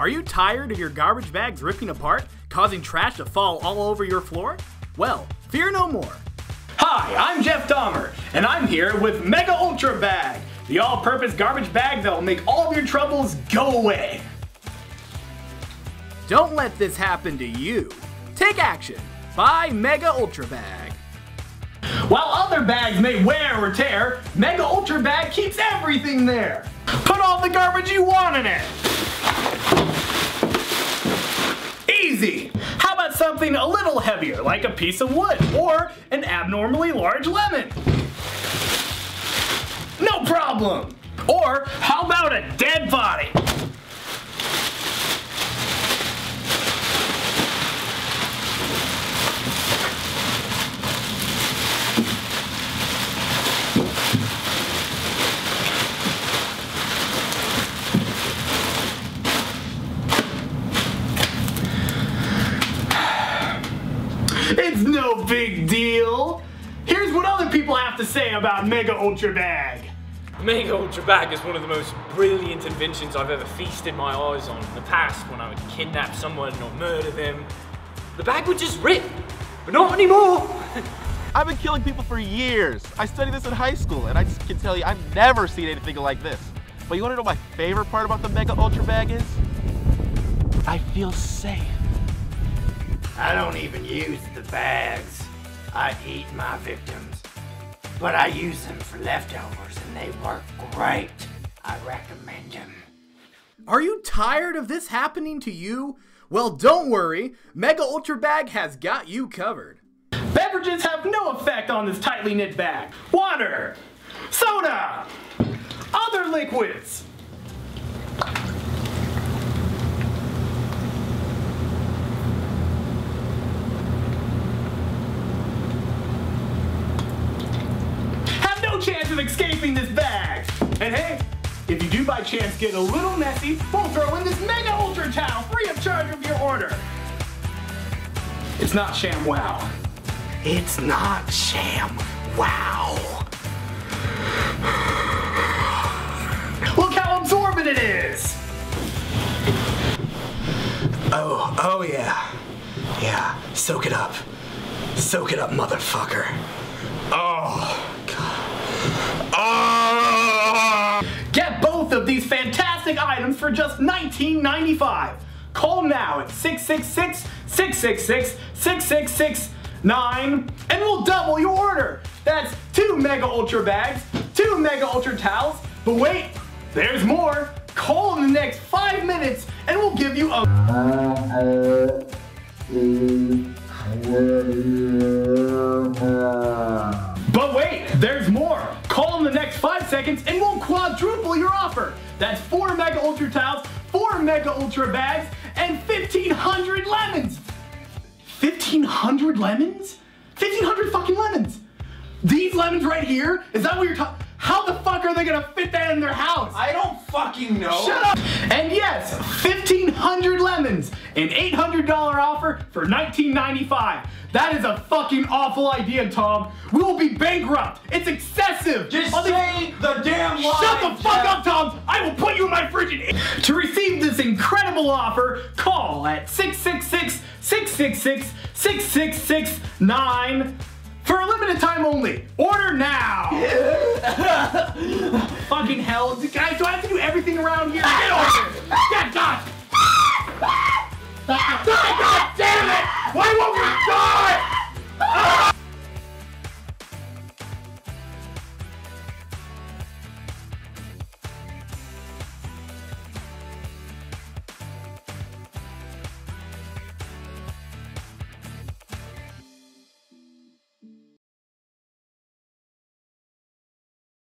Are you tired of your garbage bags ripping apart, causing trash to fall all over your floor? Well, fear no more. Hi, I'm Jeff Dahmer, and I'm here with Mega Ultra Bag, the all-purpose garbage bag that will make all of your troubles go away. Don't let this happen to you. Take action. Buy Mega Ultra Bag. While other bags may wear or tear, Mega Ultra Bag keeps everything there. Put all the garbage you want in it. Easy. How about something a little heavier, like a piece of wood or an abnormally large lemon? No problem. Or how about a dead body? It's no big deal. Here's what other people have to say about Mega Ultra Bag. Mega Ultra Bag is one of the most brilliant inventions I've ever feasted my eyes on. In the past, when I would kidnap someone or murder them, the bag would just rip. But not anymore. I've been killing people for years. I studied this in high school, and I just can tell you, I've never seen anything like this. But you wanna know my favorite part about the Mega Ultra Bag is? I feel safe. I don't even use the bags. I eat my victims. But I use them for leftovers and they work great. I recommend them. Are you tired of this happening to you? Well, don't worry. Mega Ultra Bag has got you covered. Beverages have no effect on this tightly knit bag. Water, soda, other liquids. Have no escaping this bag. And hey, if you do by chance get a little messy, we'll throw in this Mega Ultra Towel free of charge of your order. It's not ShamWow. It's not sham. Wow. Look how absorbent it is. Oh, oh yeah. Yeah, soak it up. Soak it up, motherfucker. Oh, for just $19.95. Call now at 666 666 6669 and we'll double your order. That's two Mega Ultra bags, two Mega Ultra towels. But wait, there's more. Call in the next five minutes and we'll give you a. Uh, uh, in the next five seconds and we'll quadruple your offer. That's four Mega Ultra towels, four Mega Ultra bags, and 1,500 lemons. 1,500 lemons? 1,500 fucking lemons. These lemons right here? Is that what you're talking? How the fuck are they gonna fit that in their house? I don't fucking know. Shut up! And yes, 1,500 lemons, an $800 offer for $19.95. That is a fucking awful idea, Tom. We will be bankrupt. It's excessive. Just say the damn line. Shut the fuck Jeff. up, Tom! I will put you in my frigid. To receive this incredible offer, call at 666 666 6669 for a limited time only. Order now! Hell. Guys, do I have to do everything around here? Get over here! Yeah, God!